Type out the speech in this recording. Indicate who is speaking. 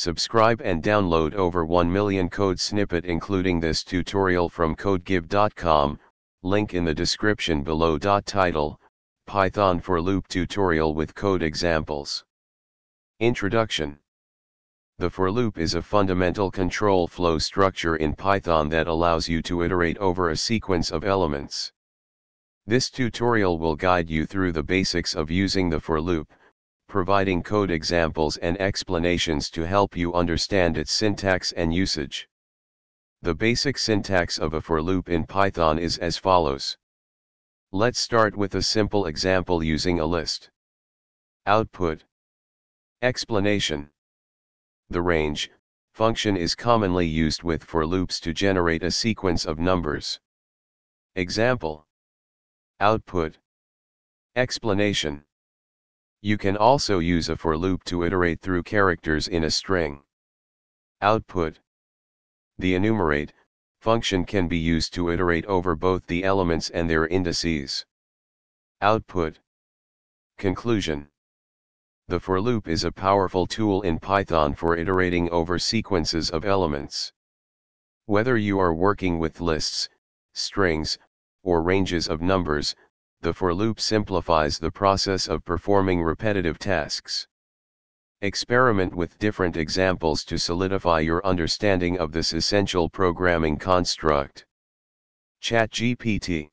Speaker 1: Subscribe and download over 1 million code snippet including this tutorial from codegive.com, link in the description below. Title, Python for loop tutorial with code examples. Introduction The for loop is a fundamental control flow structure in Python that allows you to iterate over a sequence of elements. This tutorial will guide you through the basics of using the for loop, providing code examples and explanations to help you understand its syntax and usage. The basic syntax of a for loop in Python is as follows. Let's start with a simple example using a list. Output Explanation The range function is commonly used with for loops to generate a sequence of numbers. Example Output Explanation you can also use a for loop to iterate through characters in a string. Output. The enumerate function can be used to iterate over both the elements and their indices. Output. Conclusion. The for loop is a powerful tool in Python for iterating over sequences of elements. Whether you are working with lists, strings, or ranges of numbers, the for loop simplifies the process of performing repetitive tasks. Experiment with different examples to solidify your understanding of this essential programming construct. ChatGPT